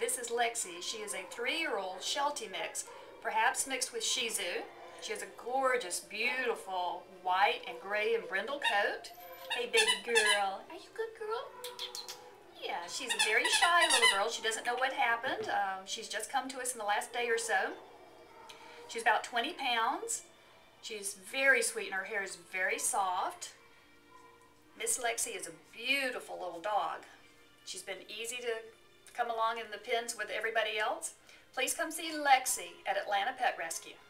Hi, this is Lexie. She is a three-year-old Sheltie mix, perhaps mixed with Shih Tzu. She has a gorgeous, beautiful white and gray and brindle coat. Hey, baby girl. Are you a good girl? Yeah, she's a very shy little girl. She doesn't know what happened. Um, she's just come to us in the last day or so. She's about 20 pounds. She's very sweet and her hair is very soft. Miss Lexie is a beautiful little dog. She's been easy to come along in the pens with everybody else. Please come see Lexie at Atlanta Pet Rescue.